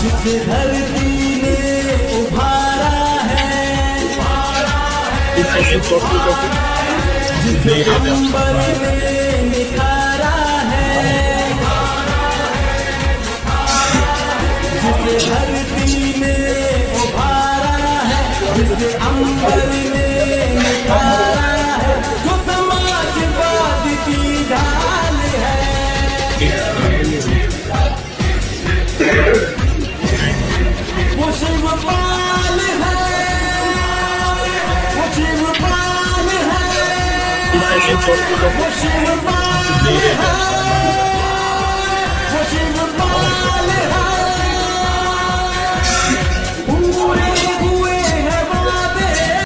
जिस धरती ने उभारा है जिस अंबर ने निखारा है जिस धरती ने उभारा है जिस अंबर ने निखारा What you